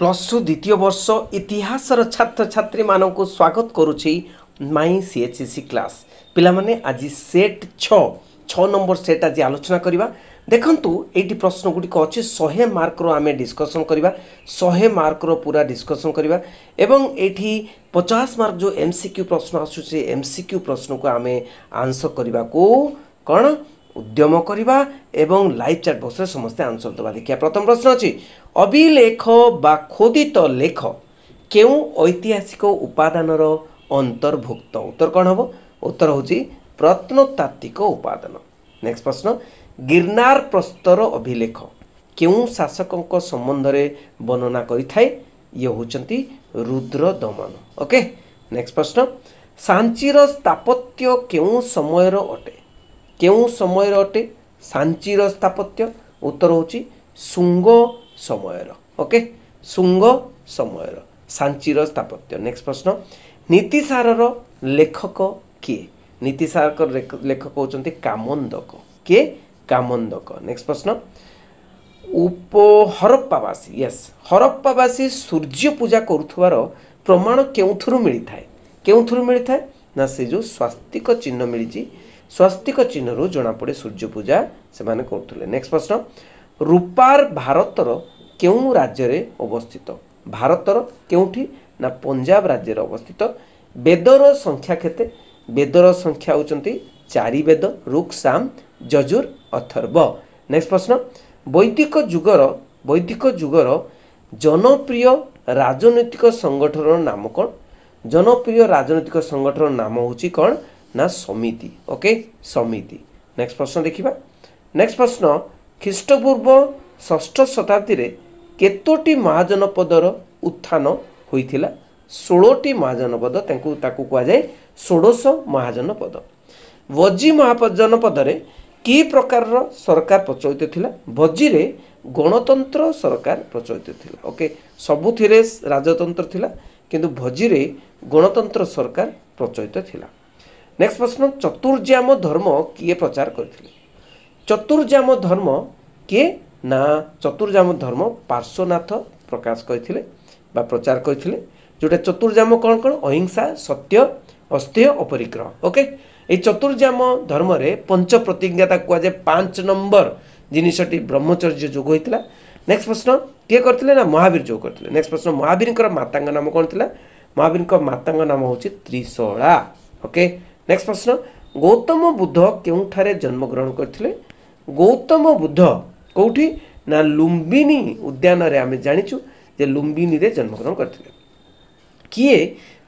Plus two ଦ୍ୱିତୀୟ ବର୍ଷ ଇତିହାସର ଛାତ୍ରଛାତ୍ରୀମାନଙ୍କୁ ସ୍ୱାଗତ କରୁଛି ମାଇ ସି ଏଚ୍ କ୍ଲାସ୍ ପିଲାମାନେ ଆଜି ସେଟ୍ ଛଅ ଛଅ ନମ୍ବର ସେଟ୍ ଆଜି ଆଲୋଚନା କରିବା ଦେଖନ୍ତୁ ଏଇଠି ପ୍ରଶ୍ନ ଗୁଡ଼ିକ ଅଛି ଶହେ ମାର୍କର ଆମେ ଡିସ୍କସନ୍ କରିବା ଶହେ ମାର୍କର ପୁରା ଡିସ୍କସନ୍ କରିବା ଏବଂ ଏଇଠି ପଚାଶ ମାର୍କ ଯେଉଁ ଏମ୍ ସି କ୍ୟୁ ପ୍ରଶ୍ନ ଆସୁଛି ଏମ୍ ସି କ୍ୟୁ ପ୍ରଶ୍ନକୁ ଆମେ ଆନ୍ସର୍ କରିବାକୁ କ'ଣ ଉଦ୍ୟମ କରିବା ଏବଂ ଲାଇଭ୍ ଚାଟ୍ ବକ୍ସରେ ସମସ୍ତେ ଆନ୍ସର୍ ଦେବା ଦେଖିବା ପ୍ରଥମ ପ୍ରଶ୍ନ ଅଛି ଅଭିଲେଖ ବା ଖୋଦିତ ଲେଖ କେଉଁ ଐତିହାସିକ ଉପାଦାନର ଅନ୍ତର୍ଭୁକ୍ତ? ଉତ୍ତର କ'ଣ ହେବ? ଉତ୍ତର ହେଉଛି ପ୍ରତ୍ନତାତ୍ତ୍ୱିକ ଉପାଦାନ। ନେକ୍ସଟ ପ୍ରଶ୍ନ ଗିର୍ନାର ପ୍ରସ୍ତର ଅଭିଲେଖ କେଉଁ ଶାସକଙ୍କ ସମ୍ବନ୍ଧରେ ବର୍ଣ୍ଣନା କରିଥାଏ? ଇଏ ହେଉଛନ୍ତି ରୁଦ୍ର ଦମନ ଓକେ ନେକ୍ସଟ ପ୍ରଶ୍ନ ସାଞ୍ଚିର ସ୍ଥାପତ୍ୟ କେଉଁ ସମୟର ଅଟେ? କେଉଁ ସମୟର ଅଟେ ସାଞ୍ଚିର ସ୍ଥାପତ୍ୟ ଉତ୍ତର ହେଉଛି ଶୁଙ୍ଗ ସମୟର ଓକେ ଶୁଙ୍ଗ ସମୟର ସାଞ୍ଚିର ସ୍ଥାପତ୍ୟ ନେକ୍ସଟ ପ୍ରଶ୍ନ ନୀତିସାରର ଲେଖକ କିଏ ନୀତିସାରକ ଲେଖକ ହେଉଛନ୍ତି କାମନ୍ଦକ କିଏ କାମନ୍ଦକ ନେକ୍ସଟ ପ୍ରଶ୍ନ ଉପ ହରପ୍ପାବାସୀ ୟେସ୍ ହରପ୍ପାବାସୀ ସୂର୍ଯ୍ୟ ପୂଜା କରୁଥିବାର ପ୍ରମାଣ କେଉଁଥିରୁ ମିଳିଥାଏ କେଉଁଥିରୁ ମିଳିଥାଏ ନା ସେ ଯେଉଁ ସ୍ୱାସ୍ତିକ ଚିହ୍ନ ମିଳିଛି ସ୍ୱାସ୍ତିକ ଚିହ୍ନରୁ ଜଣାପଡ଼େ ସୂର୍ଯ୍ୟ ପୂଜା ସେମାନେ କରୁଥିଲେ। ନେକ୍ସଟ ପ୍ରଶ୍ନ ରୂପାର ଭାରତର କେଉଁ ରାଜ୍ୟରେ ଅବସ୍ଥିତ? ଭାରତର କେଉଁଠି ନା ପଞ୍ଜାବ ରାଜ୍ୟରେ ଅବସ୍ଥିତ? ବେଦର ସଂଖ୍ୟା କେତେ? ବେଦର ସଂଖ୍ୟା ହେଉଛନ୍ତି ଚାରି ବେଦ ରୁକ୍ ସାମ୍ ଯଜୁର ଅଥର୍ବ। ନେକ୍ସଟ ପ୍ରଶ୍ନ ବୈଦିକ ଯୁଗର ବୈଦିକ ଯୁଗର ଜନପ୍ରିୟ ରାଜନୈତିକ ସଂଗଠନର ନାମ କ'ଣ? ଜନପ୍ରିୟ ରାଜନୈତିକ ସଂଗଠନର ନାମ ହେଉଛି କ'ଣ? ନେକ୍ସଟ ପ୍ରଶ୍ନ ଦେଖିବା। ନେକ୍ସଟ ପ୍ରଶ୍ନ ଖ୍ରୀଷ୍ଟପୂର୍ବ ଷଷ୍ଠ ଶତାବ୍ଦୀରେ କେତୋଟି ମହାଜନପଦର ଉତ୍ଥାନ ହୋଇଥିଲା? ଷୋଳଟି ମହାଜନପଦ ତାଙ୍କୁ ତାକୁ କୁହାଯାଏ ଷୋଡ଼ଶ ମହାଜନପଦ। ଭୋଜି ମହାଜନପଦରେ କି ପ୍ରକାରର ସରକାର ପ୍ରଚଳିତ ଥିଲା? ଭୋଜିରେ ଗଣତନ୍ତ୍ର ସରକାର ପ୍ରଚଳିତ ଥିଲା ଓକେ ସବୁଥିରେ ରାଜତନ୍ତ୍ର ଥିଲା କିନ୍ତୁ ଭୋଜିରେ ଗଣତନ୍ତ୍ର ସରକାର ପ୍ରଚଳିତ ଥିଲା। ନେକ୍ସଟ ପ୍ରଶ୍ନ ଚତୁର୍ଜାମ ଧର୍ମ କିଏ ପ୍ରଚାର କରିଥିଲେ ଚତୁର୍ଜାମ ଧର୍ମ କିଏ ନା ଚତୁର୍ଜାମ ଧର୍ମ ପାର୍ଶ୍ୱନାଥ ପ୍ରକାଶ କରିଥିଲେ ବା ପ୍ରଚାର କରିଥିଲେ ଯେଉଁଟା ଚତୁର୍ଜାମ କ'ଣ କ'ଣ ଅହିଂସା ସତ୍ୟ ଅସ୍ତେୟ ଅପରିଗ୍ରହ ଓକେ এই ଚତୁର୍ଜାମ ଧର୍ମରେ ପଞ୍ଚ ପ୍ରତିଜ୍ଞାତା କୁହାଯାଏ ପାଞ୍ଚ ନମ୍ବର ଜିନିଷଟି ବ୍ରହ୍ମଚର୍ଯ୍ୟ ଯୋଗ ହୋଇଥିଲା ନେକ୍ସଟ ପ୍ରଶ୍ନ କିଏ କରିଥିଲେ ନା ମହାବୀର ଯୋଗ କରିଥିଲେ ନେକ୍ସଟ ପ୍ରଶ୍ନ ମହାବୀରଙ୍କର ମାତାଙ୍କ ନାମ କ'ଣ ଥିଲା ମହାବୀରଙ୍କ ମାତାଙ୍କ ନାମ ହେଉଛି ତ୍ରିଶଳା ଓକେ ନେକ୍ସଟ ପ୍ରଶ୍ନ ଗୌତମ ବୁଦ୍ଧ କେଉଁଠାରେ ଜନ୍ମଗ୍ରହଣ କରିଥିଲେ ଗୌତମ ବୁଦ୍ଧ କେଉଁଠି ନା ଲୁମ୍ବିନୀ ଉଦ୍ୟାନରେ ଆମେ ଜାଣିଛୁ ଯେ ଲୁମ୍ବିନୀରେ ଜନ୍ମଗ୍ରହଣ କରିଥିଲେ କିଏ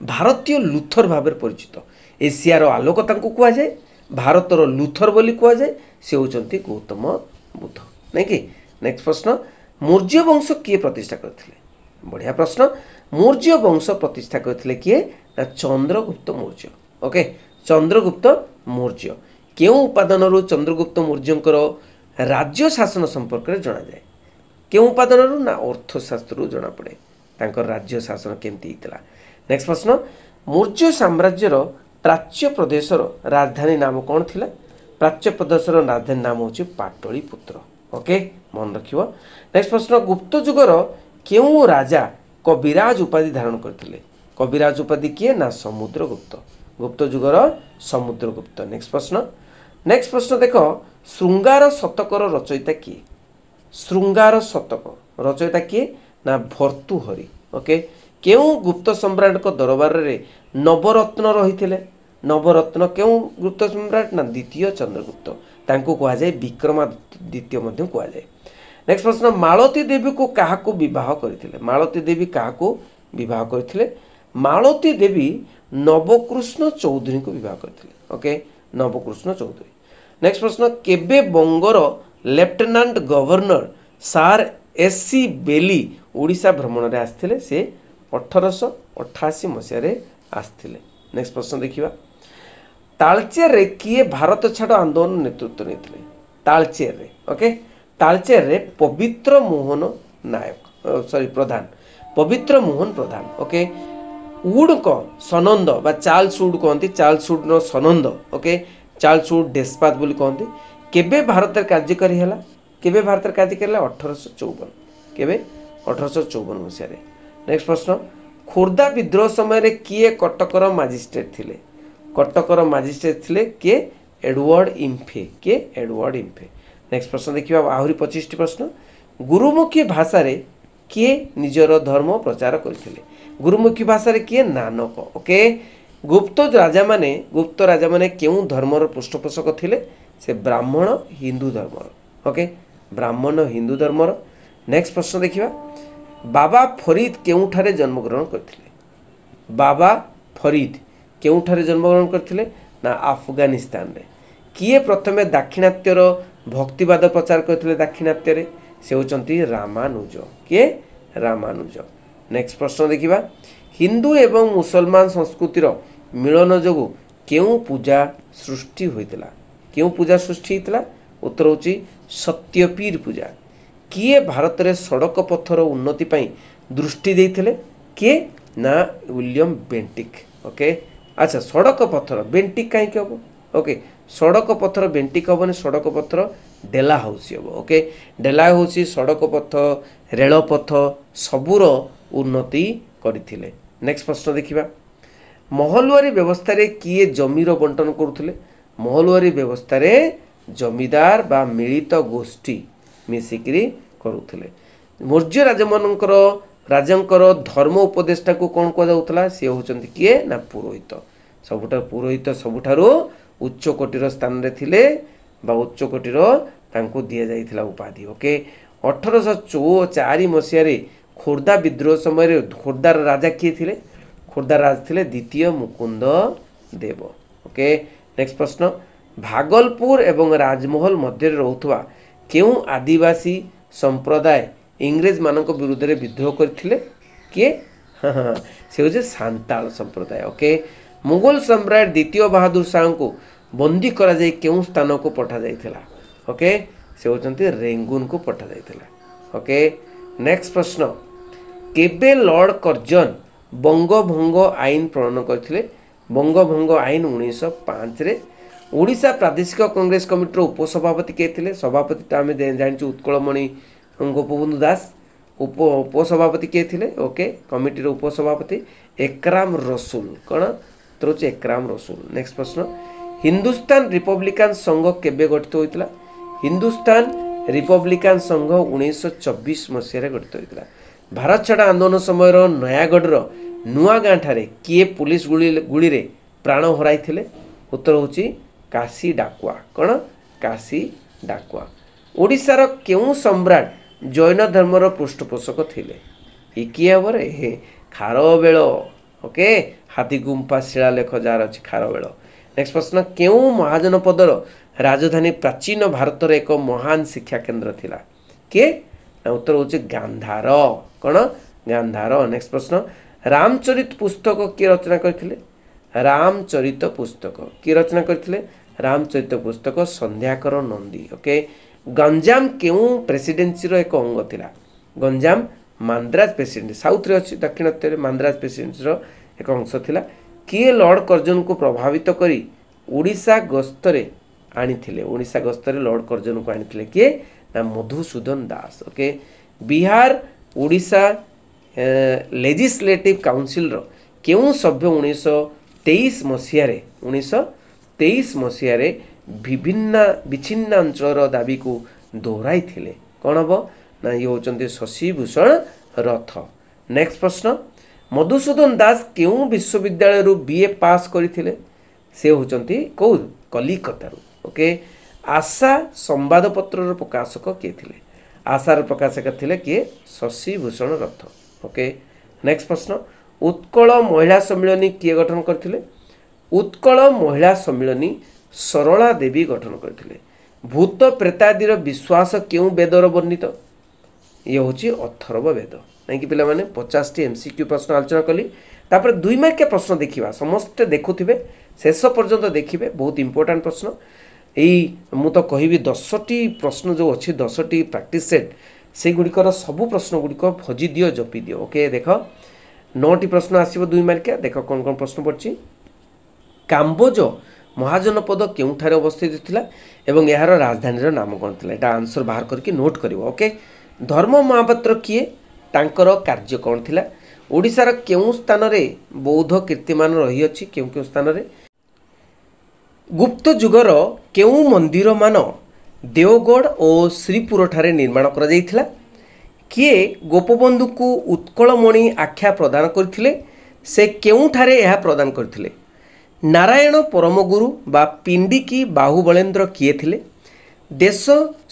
ଭାରତୀୟ ଲୁଥର ଭାବରେ ପରିଚିତ ଏସିଆର ଆଲୋକ ତାଙ୍କୁ କୁହାଯାଏ ଭାରତର ଲୁଥର ବୋଲି କୁହାଯାଏ ସେ ହେଉଛନ୍ତି ଗୌତମ ବୁଦ୍ଧ ନାଇଁ କି ନେକ୍ସଟ ପ୍ରଶ୍ନ ମୌର୍ଯ୍ୟ ବଂଶ କିଏ ପ୍ରତିଷ୍ଠା କରିଥିଲେ ବଢ଼ିଆ ପ୍ରଶ୍ନ ମୌର୍ଯ୍ୟ ବଂଶ ପ୍ରତିଷ୍ଠା କରିଥିଲେ କିଏ ନା ଚନ୍ଦ୍ରଗୁପ୍ତ ମୌର୍ଯ୍ୟ ଓକେ ଚନ୍ଦ୍ରଗୁପ୍ତ ମୌର୍ଯ୍ୟ। କେଉଁ ଉପାଦାନରୁ ଚନ୍ଦ୍ରଗୁପ୍ତ ମୌର୍ଯ୍ୟଙ୍କର ରାଜ୍ୟ ଶାସନ ସମ୍ପର୍କରେ ଜଣାଯାଏ? କେଉଁ ଉପାଦାନରୁ ନା ଅର୍ଥଶାସ୍ତ୍ରରୁ ଜଣାପଡ଼େ? ତାଙ୍କର ରାଜ୍ୟ ଶାସନ କେମିତି ହେଇଥିଲା? ନେକ୍ସଟ ପ୍ରଶ୍ନ ମୌର୍ଯ୍ୟ ସାମ୍ରାଜ୍ୟର ପ୍ରାଚ୍ୟ ପ୍ରଦେଶର ରାଜଧାନୀ ନାମ କ'ଣ ଥିଲା? ପ୍ରାଚ୍ୟ ପ୍ରଦେଶର ରାଜଧାନୀ ନାମ ହେଉଛି ପାଟଳୀପୁତ୍ର। ଓକେ ମନେ ରଖିବ। ନେକ୍ସଟ ପ୍ରଶ୍ନ ଗୁପ୍ତ ଯୁଗର କେଉଁ ରାଜା କବିରାଜ ଉପାଧି ଧାରଣ କରିଥିଲେ? କବିରାଜ ଉପାଧି କିଏ ନା ସମୁଦ୍ରଗୁପ୍ତ? ଗୁପ୍ତ ଯୁଗର ସମୁଦ୍ରଗୁପ୍ତ ନେକ୍ସଟ ପ୍ରଶ୍ନ ନେକ୍ସଟ ପ୍ରଶ୍ନ ଦେଖ ଶୃଙ୍ଗାର ଶତକର ରଚୟିତା କିଏ ଶୃଙ୍ଗାର ଶତକ ରଚୟିତା କିଏ ନା ଭର୍ତ୍ତୁହରି ଓକେ କେଉଁ ଗୁପ୍ତ ସମ୍ରାଟଙ୍କ ଦରବାରରେ ନବରତ୍ନ ରହିଥିଲେ ନବରତ୍ନ କେଉଁ ଗୁପ୍ତ ସମ୍ରାଟ ନା ଦ୍ୱିତୀୟ ଚନ୍ଦ୍ରଗୁପ୍ତ ତାଙ୍କୁ କୁହାଯାଏ ବିକ୍ରମାଦିତ୍ୟ ମଧ୍ୟ କୁହାଯାଏ ନେକ୍ସଟ ପ୍ରଶ୍ନ ମାଳତୀ ଦେବୀକୁ କାହାକୁ ବିବାହ କରିଥିଲେ ମାଳତୀ ଦେବୀ କାହାକୁ ବିବାହ କରିଥିଲେ ମାଳତୀ ଦେବୀ ନବକୃଷ୍ଣ ଚୌଧୁରୀଙ୍କୁ ବିବାହ କରିଥିଲେ ଓକେ ନବକୃଷ୍ଣ ଚୌଧୁରୀ ନେକ୍ସଟ ପ୍ରଶ୍ନ କେବେ ବଙ୍ଗର lieutenant governor sir S C Bayley Odisha ଭ୍ରମଣରେ ଆସିଥିଲେ? ସେ ଅଠରଶହ ଅଠାଅଶୀ ମସିହାରେ ଆସିଥିଲେ। ନେକ୍ସଟ ପ୍ରଶ୍ନ ଦେଖିବା। ତାଳଚେରରେ କିଏ ଭାରତ ଛାଡ଼ ଆନ୍ଦୋଳନ ନେତୃତ୍ୱ ନେଇଥିଲେ? ତାଳଚେରରେ। ଓକେ ତାଳଚେରରେ ପବିତ୍ର ମୋହନ ନାୟକ ସରି ପ୍ରଧାନ। ପବିତ୍ର ମୋହନ ପ୍ରଧାନ। ଓକେ ଉଡ଼ଙ୍କ ସନନ୍ଦ ବା ଚାର୍ଲସ ଉଡ୍ କହନ୍ତି ଚାର୍ଲସ ଉଡ୍ର ସନନ୍ଦ ଓକେ ଚାର୍ଲସ ଉଡ୍ ଡେସ୍ପାତ ବୋଲି କହନ୍ତି କେବେ ଭାରତରେ କାର୍ଯ୍ୟକାରୀ ହେଲା କେବେ ଭାରତରେ କାର୍ଯ୍ୟକାରୀ ହେଲା ଅଠରଶହ ଚଉବନ କେବେ ଅଠରଶହ ଚଉବନ ମସିହାରେ ନେକ୍ସଟ ପ୍ରଶ୍ନ ଖୋର୍ଦ୍ଧା ବିଦ୍ରୋହ ସମୟରେ କିଏ କଟକର ମାଜିଷ୍ଟ୍ରେଟ୍ ଥିଲେ କଟକର ମାଜିଷ୍ଟ୍ରେଟ୍ ଥିଲେ କିଏ ଏଡୱାର୍ଡ ଇମ୍ଫେ କିଏ ଏଡୱାର୍ଡ ଇମ୍ଫେ ନେକ୍ସଟ ପ୍ରଶ୍ନ ଦେଖିବା ଆହୁରି ପଚିଶଟି ପ୍ରଶ୍ନ ଗୁରୁମୁଖୀ ଭାଷାରେ କିଏ ନିଜର ଧର୍ମ ପ୍ରଚାର କରିଥିଲେ ଗୁରୁମୁଖୀ ଭାଷାରେ କିଏ ନାନକ ଓକେ ଗୁପ୍ତ ରାଜାମାନେ ଗୁପ୍ତ ରାଜାମାନେ କେଉଁ ଧର୍ମର ପୃଷ୍ଠପୋଷକ ଥିଲେ? ସେ ବ୍ରାହ୍ମଣ ହିନ୍ଦୁ ଧର୍ମର। ଓକେ ବ୍ରାହ୍ମଣ ହିନ୍ଦୁ ଧର୍ମର। ନେକ୍ସଟ ପ୍ରଶ୍ନ ଦେଖିବା। ବାବା ଫରିଦ କେଉଁଠାରେ ଜନ୍ମଗ୍ରହଣ କରିଥିଲେ? ବାବା ଫରିଦ କେଉଁଠାରେ ଜନ୍ମଗ୍ରହଣ କରିଥିଲେ? ନା ଆଫଗାନିସ୍ତାନରେ। କିଏ ପ୍ରଥମେ ଦାକ୍ଷିଣାତ୍ୟର ଭକ୍ତିବାଦ ପ୍ରଚାର କରିଥିଲେ ଦାକ୍ଷିଣାତ୍ୟରେ? ସେ ହେଉଛନ୍ତି ରାମାନୁଜ। କିଏ? ରାମାନୁଜ। ନେକ୍ସଟ ପ୍ରଶ୍ନ ଦେଖିବା ହିନ୍ଦୁ ଏବଂ ମୁସଲମାନ ସଂସ୍କୃତିର ମିଳନ ଯୋଗୁଁ କେଉଁ ପୂଜା ସୃଷ୍ଟି ହୋଇଥିଲା କେଉଁ ପୂଜା ସୃଷ୍ଟି ହୋଇଥିଲା ଉତ୍ତର ହେଉଛି ସତ୍ୟପୀର ପୂଜା କିଏ ଭାରତରେ ସଡ଼କ ପଥର ଉନ୍ନତି ପାଇଁ ଦୃଷ୍ଟି ଦେଇଥିଲେ କିଏ ନା ୱିଲିୟମ ବେଣ୍ଟିକ୍ ଓକେ ଆଚ୍ଛା ସଡ଼କ ପଥର ବେଣ୍ଟିକ୍ କାହିଁକି ହେବ? ଓକେ ସଡ଼କ ପଥର ବେଣ୍ଟିକ୍ ହେବନି ସଡ଼କ ପଥର ଡେଲା ହାଉସି ହେବ। ଓକେ ଡେଲା ହେଉଛି ସଡ଼କ ପଥ ରେଳପଥ ସବୁର ଉନ୍ନତି କରିଥିଲେ। ନେକ୍ସଟ ପ୍ରଶ୍ନ ଦେଖିବା। ମହଲୁଆରୀ ବ୍ୟବସ୍ଥାରେ କିଏ ଜମିର ବଣ୍ଟନ କରୁଥିଲେ? ମହଲୁଆରୀ ବ୍ୟବସ୍ଥାରେ ଜମିଦାର ବା ମିଳିତ ଗୋଷ୍ଠୀ ମିଶିକିରି କରୁଥିଲେ। ମୌର୍ଯ୍ୟ ରାଜାମାନଙ୍କର ରାଜାଙ୍କର ଧର୍ମ ଉପଦେଷ୍ଟାକୁ କ'ଣ କୁହାଯାଉଥିଲା? ସେ ହେଉଛନ୍ତି କିଏ? ନା ପୁରୋହିତ। ସବୁଠାରୁ ପୁରୋହିତ ସବୁଠାରୁ ଉଚ୍ଚ କୋଟିର ସ୍ଥାନରେ ଥିଲେ ବା ଉଚ୍ଚ କୋଟିର ତାଙ୍କୁ ଦିଆଯାଇଥିଲା ଉପାଧି। ଓକେ ଅଠରଶହ ଚଉ ଚାରି ମସିହାରେ ଖୋର୍ଦ୍ଧା ବିଦ୍ରୋହ ସମୟରେ ଖୋର୍ଦ୍ଧାର ରାଜା କିଏ ଥିଲେ? ଖୋର୍ଦ୍ଧା ରାଜ ଥିଲେ ଦ୍ୱିତୀୟ ମୁକୁନ୍ଦ ଦେବ। ଓକେ ନେକ୍ସଟ ପ୍ରଶ୍ନ। ଭାଗଲପୁର ଏବଂ ରାଜମହଲ ମଧ୍ୟରେ ରହୁଥିବା କେଉଁ ଆଦିବାସୀ ସମ୍ପ୍ରଦାୟ ଇଂରେଜମାନଙ୍କ ବିରୁଦ୍ଧରେ ବିଦ୍ରୋହ କରିଥିଲେ? କିଏ? ହଁ ହଁ ସେ ହେଉଛି ସାନ୍ତାଳ ସମ୍ପ୍ରଦାୟ। ଓକେ ମୁଗଲ ସମ୍ରାଟ ଦ୍ୱିତୀୟ ବାହାଦୁର ଶାହଙ୍କୁ ବନ୍ଦୀ କରାଯାଇ କେଉଁ ସ୍ଥାନକୁ ପଠାଯାଇଥିଲା? ଓକେ ସେ ହେଉଛନ୍ତି ରେଙ୍ଗୁନକୁ ପଠାଯାଇଥିଲା। ଓକେ ନେକ୍ସଟ ପ୍ରଶ୍ନ। କେବେ ଲର୍ଡ଼ କର୍ଜନ ବଙ୍ଗଭଙ୍ଗ ଆଇନ ପ୍ରଣୟନ କରିଥିଲେ? ବଙ୍ଗଭଙ୍ଗ ଆଇନ ଉଣେଇଶହ ପାଞ୍ଚରେ ଓଡ଼ିଶା ପ୍ରାଦେଶିକ କଂଗ୍ରେସ କମିଟିର ଉପସଭାପତି କିଏ ଥିଲେ? ସଭାପତି ତ ଆମେ ଜା- ଜାଣିଛୁ ଉତ୍କଳମଣି ଗୋପବନ୍ଧୁ ଦାସ। ଉପ ଉପସଭାପତି କିଏ ଥିଲେ? ଓକେ କମିଟିର ଉପସଭାପତି ଏକରାମ ରସୁଲ। କ'ଣ? ଉତ୍ତର ହେଉଛି ଏକରାମ ରସୁଲ। ନେକ୍ସଟ ପ୍ରଶ୍ନ। ହିନ୍ଦୁସ୍ତାନ ରିପବ୍ଲିକାନ ସଂଘ କେବେ ଗଠିତ ହୋଇଥିଲା? ହିନ୍ଦୁସ୍ତାନ ରିପବ୍ଲିକାନ ସଂଘ ଉଣେଇଶହ ଚବିଶ ମସିହାରେ ଗଠିତ ହୋଇଥିଲା। ଭାରତ ଛାଡ଼ ଆନ୍ଦୋଳନ ସମୟର ନୟାଗଡ଼ର ନୂଆଗାଁ ଠାରେ କିଏ ପୋଲିସ ଗୁଳି ଗୁଳିରେ ପ୍ରାଣ ହରାଇଥିଲେ? ଉତ୍ତର ହେଉଛି କାଶୀ ଡାକୁଆ। କ'ଣ? କାଶୀ ଡାକୁଆ। ଓଡ଼ିଶାର କେଉଁ ସମ୍ରାଟ ଜୈନ ଧର୍ମର ପୃଷ୍ଠପୋଷକ ଥିଲେ? ଏ କିଏ ହେବରେ ହେ ଖାରବେଳ। ଓକେ? ହାତୀ ଗୁମ୍ଫା ଶିଳାଲେଖ ଯାହାର ଅଛି ଖାରବେଳ। ନେକ୍ସଟ ପ୍ରଶ୍ନ କେଉଁ ମହାଜନପଦର ରାଜଧାନୀ ପ୍ରାଚୀନ ଭାରତର ଏକ ମହାନ ଶିକ୍ଷା କେନ୍ଦ୍ର ଥିଲା? କିଏ? ଉତ୍ତର ହେଉଛି ଗାନ୍ଧାର। କ'ଣ? ଗାନ୍ଧାର। ନେକ୍ସଟ ପ୍ରଶ୍ନ। ରାମଚରିତ ପୁସ୍ତକ କିଏ ରଚନା କରିଥିଲେ? ରାମଚରିତ ପୁସ୍ତକ। କିଏ ରଚନା କରିଥିଲେ? ରାମଚରିତ ପୁସ୍ତକ ସନ୍ଧ୍ୟାକର ନନ୍ଦୀ। ଓକେ ଗଞ୍ଜାମ କେଉଁ ପ୍ରେସିଡେନ୍ସିର ଏକ ଅଙ୍ଗ ଥିଲା? ଗଞ୍ଜାମ ମାନ୍ଦ୍ରାଜ ପ୍ରେସିଡେନ୍ସି ସାଉଥରେ ଅଛି ଦାକ୍ଷିଣାତ୍ୟରେ ମାନ୍ଦ୍ରାଜ ପ୍ରେସିଡେନ୍ସିର ଏକ ଅଂଶ ଥିଲା। କିଏ ଲର୍ଡ଼ କର୍ଜନକୁ ପ୍ରଭାବିତ କରି ଓଡ଼ିଶା ଗସ୍ତରେ ଆଣିଥିଲେ? ଓଡ଼ିଶା ଗସ୍ତରେ ଲର୍ଡ଼ କର୍ଜନକୁ ଆଣିଥିଲେ। କିଏ? ମଧୁସୂଦନ ଦାସ ଓକେ ବିହାର ଓଡ଼ିଶା ଲେଜିସ୍ଲେଟିଭ୍ କାଉନସିଲର କେଉଁ ସଭ୍ୟ ଉଣେଇଶହ ତେଇଶ ମସିହାରେ ଉଣେଇଶହ ତେଇଶ ମସିହାରେ ବିଭିନ୍ନ ବିଚ୍ଛିନ୍ନାଞ୍ଚଳର ଦାବିକୁ ଦୋହରାଇଥିଲେ? କ'ଣ ହେବ? ନା ଇଏ ହେଉଛନ୍ତି ଶଶିଭୂଷଣ ରଥ। ନେକ୍ସଟ ପ୍ରଶ୍ନ ମଧୁସୂଦନ ଦାସ କେଉଁ ବିଶ୍ୱବିଦ୍ୟାଳୟରୁ ବି ଏ ପାସ୍ କରିଥିଲେ? ସେ ହେଉଛନ୍ତି କେଉଁ? କଲିକତାରୁ ଓକେ ଆଶା ସମ୍ବାଦପତ୍ରର ପ୍ରକାଶକ କିଏ ଥିଲେ ଆଶାର ପ୍ରକାଶକ ଥିଲେ କିଏ ଶଶିଭୂଷଣ ରଥ ଓକେ ନେକ୍ସଟ ପ୍ରଶ୍ନ ଉତ୍କଳ ମହିଳା ସମ୍ମିଳନୀ କିଏ ଗଠନ କରିଥିଲେ ଉତ୍କଳ ମହିଳା ସମ୍ମିଳନୀ ସରଳା ଦେବୀ ଗଠନ କରିଥିଲେ ଭୂତ ପ୍ରେତାଦିର ବିଶ୍ୱାସ କେଉଁ ବେଦର ବର୍ଣ୍ଣିତ ଇଏ ହେଉଛି ଅଥର୍ବ ବେଦ କାହିଁକି ପିଲାମାନେ ପଚାଶଟି ଏମ୍ ସି କ୍ୟୁ ପ୍ରଶ୍ନ ଆଲୋଚନା କଲି ତାପରେ ଦୁଇ ମାର୍କିଆ ପ୍ରଶ୍ନ ଦେଖିବା ସମସ୍ତେ ଦେଖୁଥିବେ ଶେଷ ପର୍ଯ୍ୟନ୍ତ ଦେଖିବେ ବହୁତ ଇମ୍ପୋର୍ଟାଣ୍ଟ ପ୍ରଶ୍ନ ଏଇ ମୁଁ ତ କହିବି ଦଶଟି ପ୍ରଶ୍ନ ଯେଉଁ ଅଛି ଦଶଟି ପ୍ରାକ୍ଟିସ୍ ସେଟ୍ ସେଗୁଡ଼ିକର ସବୁ ପ୍ରଶ୍ନ ଗୁଡ଼ିକ ଭଜି ଦିଅ ଜପି ଦିଅ। ଓକେ ଦେଖ। ନଅଟି ପ୍ରଶ୍ନ ଆସିବ ଦୁଇ ମାର୍କିଆ। ଦେଖ କ'ଣ କ'ଣ ପ୍ରଶ୍ନ ପଡ଼ିଛି। କାମ୍ବୋଜ ମହାଜନପଦ କେଉଁଠାରେ ଅବସ୍ଥିତ ଥିଲା ଏବଂ ଏହାର ରାଜଧାନୀର ନାମ କ'ଣ ଥିଲା? ଏଇଟା ଆନ୍ସର ବାହାର କରିକି ନୋଟ୍ କରିବ ଓକେ ଧର୍ମ ମହାପାତ୍ର କିଏ? ତାଙ୍କର କାର୍ଯ୍ୟ କ'ଣ ଥିଲା? ଓଡ଼ିଶାର କେଉଁ ସ୍ଥାନରେ ବୌଦ୍ଧ କୀର୍ତ୍ତିମାନ ରହିଅଛି? କେଉଁ କେଉଁ ସ୍ଥାନରେ? ଗୁପ୍ତ ଯୁଗର କେଉଁ ମନ୍ଦିରମାନ ଦେଓଗଡ଼ ଓ ଶ୍ରୀପୁରଠାରେ ନିର୍ମାଣ କରାଯାଇଥିଲା? କିଏ ଗୋପବନ୍ଧୁଙ୍କୁ ଉତ୍କଳମଣି ଆଖ୍ୟା ପ୍ରଦାନ କରିଥିଲେ? ସେ କେଉଁଠାରେ ଏହା ପ୍ରଦାନ କରିଥିଲେ? ନାରାୟଣ ପରମଗୁରୁ ବା ପିଣ୍ଡିକି ବାହୁବଳେନ୍ଦ୍ର କିଏ ଥିଲେ? ଦେଶ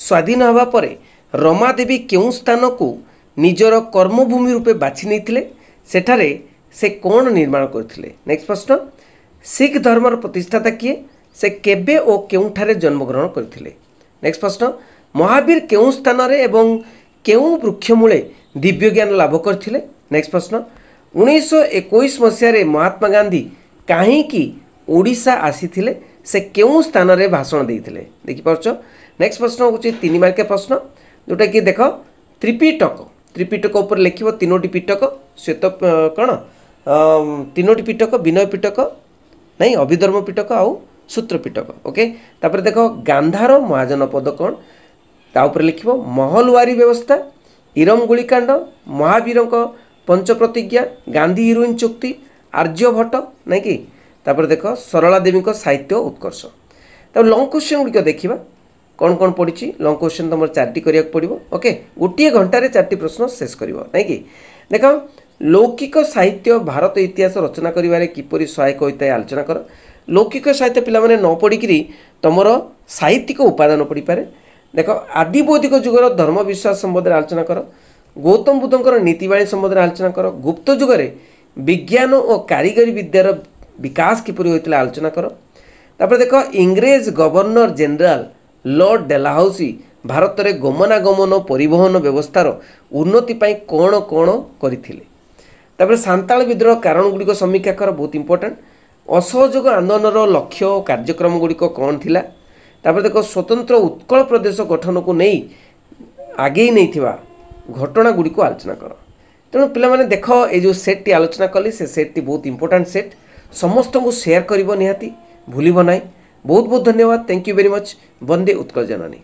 ସ୍ୱାଧୀନ ହେବା ପରେ ରମାଦେବୀ କେଉଁ ସ୍ଥାନକୁ ନିଜର କର୍ମଭୂମି ରୂପେ ବାଛି ନେଇଥିଲେ? ସେଠାରେ ସେ କ'ଣ ନିର୍ମାଣ କରିଥିଲେ? ନେକ୍ସଟ ପ୍ରଶ୍ନ। ଶିଖ ଧର୍ମର ପ୍ରତିଷ୍ଠାତା କିଏ? ସେ କେବେ ଓ କେଉଁଠାରେ ଜନ୍ମଗ୍ରହଣ କରିଥିଲେ ନେକ୍ସଟ ପ୍ରଶ୍ନ ମହାବୀର କେଉଁ ସ୍ଥାନରେ ଏବଂ କେଉଁ ବୃକ୍ଷମୂଳେ ଦିବ୍ୟଜ୍ଞାନ ଲାଭ କରିଥିଲେ ନେକ୍ସଟ ପ୍ରଶ୍ନ ଉଣେଇଶହ ଏକୋଇଶ ମସିହାରେ ମହାତ୍ମା ଗାନ୍ଧୀ କାହିଁକି ଓଡ଼ିଶା ଆସିଥିଲେ ସେ କେଉଁ ସ୍ଥାନରେ ଭାଷଣ ଦେଇଥିଲେ ଦେଖିପାରୁଛ ନେକ୍ସଟ ପ୍ରଶ୍ନ ହେଉଛି ତିନି ମାର୍କିଆ ପ୍ରଶ୍ନ ଯେଉଁଟାକି ଦେଖ ତ୍ରିପିଟକ ତ୍ରିପିଟକ ଉପରେ ଲେଖିବ ତିନୋଟି ପିଟକ ଶ୍ଵେତ ଅ, କ'ଣ ଅମ୍, ତିନୋଟି ପିଟକ ବିନୟ ପିଟକ ନାଇଁ ଅଭିଧର୍ମ ପିଟକ ଆଉ ସୂତ୍ର ପିଟକ ଓକେ ତାପରେ ଦେଖ ଗାନ୍ଧାର ମହାଜନ ପଦ କ'ଣ? ତା ଉପରେ ଲେଖିବ ମହଲୱାରୀ ବ୍ୟବସ୍ଥା ଇରମ ଗୁଳିକାଣ୍ଡ ମହାବୀରଙ୍କ ପଞ୍ଚପ୍ରତିଜ୍ଞା ଗାନ୍ଧୀ ହିରୋଇନ୍ ଚୁକ୍ତି ଆର୍ଯ୍ୟଭଟ୍ଟ ନାଇଁ କି? ତାପରେ ଦେଖ ସରଳା ଦେବୀଙ୍କ ସାହିତ୍ୟ ଉତ୍କର୍ଷ। ତାପରେ ଲଙ୍ଗ କ୍ୱେଶ୍ଚନ୍ ଗୁଡ଼ିକ ଦେଖିବା କ'ଣ କ'ଣ ପଡ଼ିଛି ଲଙ୍ଗ କ୍ୱେଶ୍ଚନ୍ ତୁମର ଚାରିଟି କରିବାକୁ ପଡ଼ିବ ଓକେ ଗୋଟିଏ ଘଣ୍ଟାରେ ଚାରିଟି ପ୍ରଶ୍ନ ଶେଷ କରିବ ନାଇଁ କି? ଦେଖ ଲୌକିକ ସାହିତ୍ୟ ଭାରତ ଇତିହାସ ରଚନା କରିବାରେ କିପରି ସହାୟକ ହୋଇଥାଏ ଆଲୋଚନା କର। ଲୌକିକ ସାହିତ୍ୟ ପିଲାମାନେ ନ ପଢ଼ିକିରି ତୁମର ସାହିତ୍ୟିକ ଉପାଦାନ ପଡ଼ିପାରେ ଦେଖ ଆଦି ବୈଦିକ ଯୁଗର ଧର୍ମ ବିଶ୍ୱାସ ସମ୍ବନ୍ଧରେ ଆଲୋଚନା କର ଗୌତମ ବୁଦ୍ଧଙ୍କର ନୀତିବାଣୀ ସମ୍ବନ୍ଧରେ ଆଲୋଚନା କର ଗୁପ୍ତ ଯୁଗରେ ବିଜ୍ଞାନ ଓ କାରିଗରୀ ବିଦ୍ୟାର ବିକାଶ କିପରି ହୋଇଥିଲା ଆଲୋଚନା କର ତାପରେ ଦେଖ ଇଂରେଜ ଗଭର୍ଣ୍ଣର ଜେନେରାଲ ଲର୍ଡ ଡେଲାହାଉସି ଭାରତରେ ଗମନାଗମନ ପରିବହନ ବ୍ୟବସ୍ଥାର ଉନ୍ନତି ପାଇଁ କ'ଣ କ'ଣ କରିଥିଲେ ତାପରେ ସାନ୍ତାଳ ବିଦ୍ରୋହ କାରଣ ଗୁଡ଼ିକ ସମୀକ୍ଷା କର ବହୁତ ଇମ୍ପୋର୍ଟାଣ୍ଟ ଅସହଯୋଗ ଆନ୍ଦୋଳନର ଲକ୍ଷ୍ୟ ଓ କାର୍ଯ୍ୟକ୍ରମ ଗୁଡ଼ିକ କ'ଣ ଥିଲା? ତାପରେ ଦେଖ ସ୍ୱତନ୍ତ୍ର ଉତ୍କଳ ପ୍ରଦେଶ ଗଠନକୁ ନେଇ ଆଗେଇ ନେଇଥିବା ଘଟଣା ଗୁଡ଼ିକୁ ଆଲୋଚନା କର। ତେଣୁ ପିଲାମାନେ ଦେଖ ଏଇ ଯେଉଁ ସେଟ୍ଟି ଆଲୋଚନା କଲି ସେ ସେଟ୍ଟି ବହୁତ ଇମ୍ପୋର୍ଟାଣ୍ଟ ସେଟ୍। ସମସ୍ତଙ୍କୁ ସେୟାର କରିବ ନିହାତି ଭୁଲିବ ନାହିଁ। ବହୁତ ବହୁତ ଧନ୍ୟବାଦ thank you very much Bande Utkala Janani.